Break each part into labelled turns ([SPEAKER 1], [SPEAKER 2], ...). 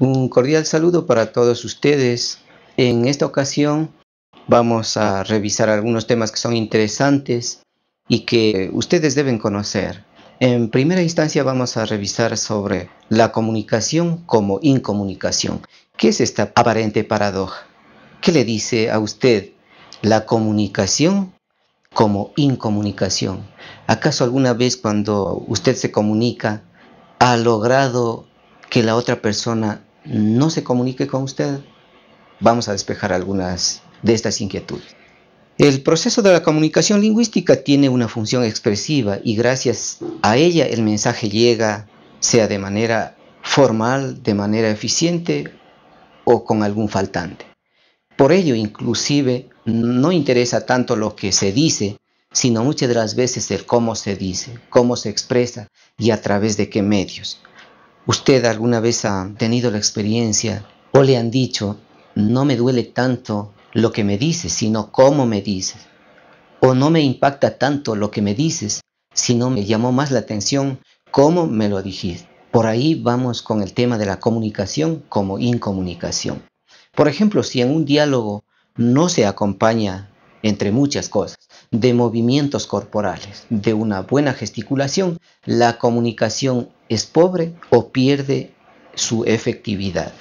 [SPEAKER 1] Un cordial saludo para todos ustedes. En esta ocasión vamos a revisar algunos temas que son interesantes y que ustedes deben conocer. En primera instancia vamos a revisar sobre la comunicación como incomunicación. ¿Qué es esta aparente paradoja? ¿Qué le dice a usted la comunicación como incomunicación? ¿Acaso alguna vez cuando usted se comunica ha logrado que la otra persona no se comunique con usted? Vamos a despejar algunas de estas inquietudes. El proceso de la comunicación lingüística tiene una función expresiva y gracias a ella el mensaje llega, sea de manera formal, de manera eficiente o con algún faltante. Por ello, inclusive, no interesa tanto lo que se dice, sino muchas de las veces el cómo se dice, cómo se expresa y a través de qué medios. ¿Usted alguna vez ha tenido la experiencia o le han dicho, no me duele tanto lo que me dices, sino cómo me dices. O no me impacta tanto lo que me dices, sino me llamó más la atención cómo me lo dijiste. Por ahí vamos con el tema de la comunicación como incomunicación. Por ejemplo, si en un diálogo no se acompaña, entre muchas cosas, de movimientos corporales, de una buena gesticulación, la comunicación es pobre o pierde su efectividad.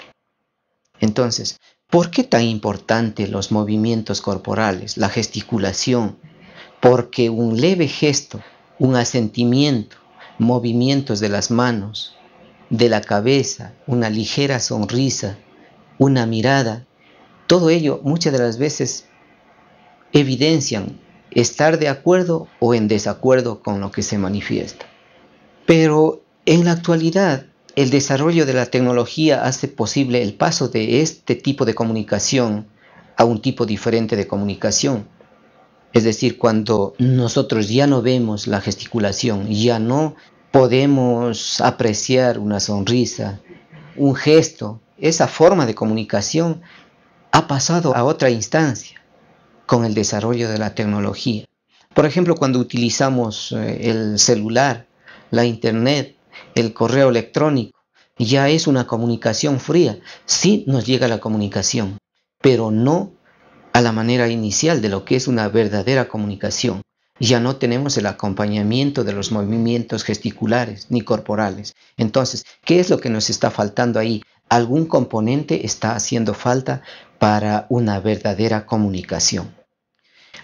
[SPEAKER 1] Entonces, ¿Por qué tan importante los movimientos corporales, la gesticulación? Porque un leve gesto, un asentimiento, movimientos de las manos, de la cabeza, una ligera sonrisa, una mirada, todo ello muchas de las veces evidencian estar de acuerdo o en desacuerdo con lo que se manifiesta. Pero en la actualidad el desarrollo de la tecnología hace posible el paso de este tipo de comunicación a un tipo diferente de comunicación. Es decir, cuando nosotros ya no vemos la gesticulación, ya no podemos apreciar una sonrisa, un gesto, esa forma de comunicación ha pasado a otra instancia con el desarrollo de la tecnología. Por ejemplo, cuando utilizamos eh, el celular, la internet, el correo electrónico ya es una comunicación fría. Sí nos llega la comunicación, pero no a la manera inicial de lo que es una verdadera comunicación. Ya no tenemos el acompañamiento de los movimientos gesticulares ni corporales. Entonces, ¿qué es lo que nos está faltando ahí? Algún componente está haciendo falta para una verdadera comunicación.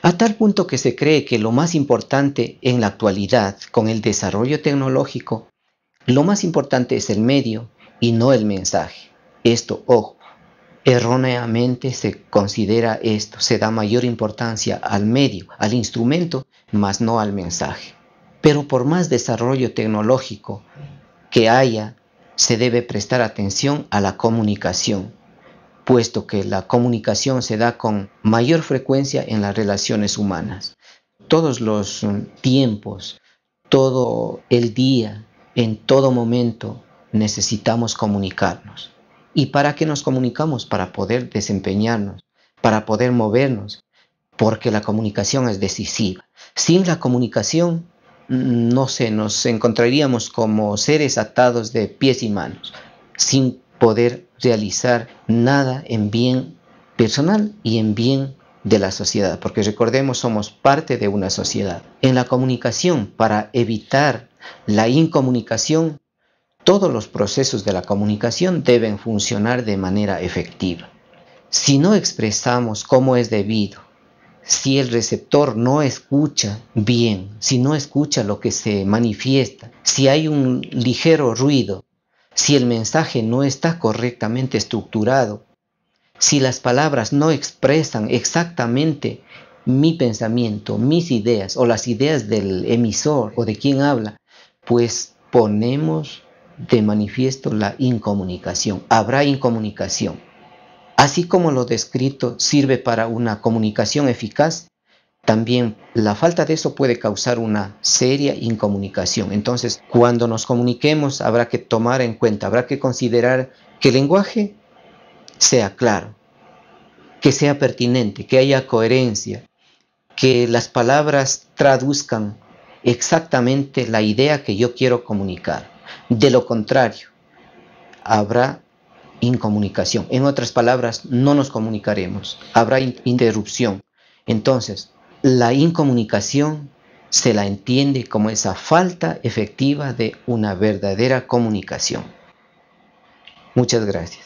[SPEAKER 1] A tal punto que se cree que lo más importante en la actualidad con el desarrollo tecnológico lo más importante es el medio y no el mensaje. Esto, ojo, erróneamente se considera esto, se da mayor importancia al medio, al instrumento, más no al mensaje. Pero por más desarrollo tecnológico que haya, se debe prestar atención a la comunicación, puesto que la comunicación se da con mayor frecuencia en las relaciones humanas. Todos los tiempos, todo el día, en todo momento necesitamos comunicarnos. ¿Y para qué nos comunicamos? Para poder desempeñarnos, para poder movernos, porque la comunicación es decisiva. Sin la comunicación, no sé, nos encontraríamos como seres atados de pies y manos, sin poder realizar nada en bien personal y en bien de la sociedad, porque recordemos somos parte de una sociedad. En la comunicación, para evitar la incomunicación, todos los procesos de la comunicación deben funcionar de manera efectiva. Si no expresamos como es debido, si el receptor no escucha bien, si no escucha lo que se manifiesta, si hay un ligero ruido, si el mensaje no está correctamente estructurado, si las palabras no expresan exactamente mi pensamiento, mis ideas o las ideas del emisor o de quien habla, pues ponemos de manifiesto la incomunicación. Habrá incomunicación. Así como lo descrito sirve para una comunicación eficaz, también la falta de eso puede causar una seria incomunicación. Entonces, cuando nos comuniquemos, habrá que tomar en cuenta, habrá que considerar que el lenguaje sea claro, que sea pertinente, que haya coherencia, que las palabras traduzcan exactamente la idea que yo quiero comunicar. De lo contrario, habrá incomunicación. En otras palabras, no nos comunicaremos, habrá interrupción. Entonces, la incomunicación se la entiende como esa falta efectiva de una verdadera comunicación. Muchas gracias.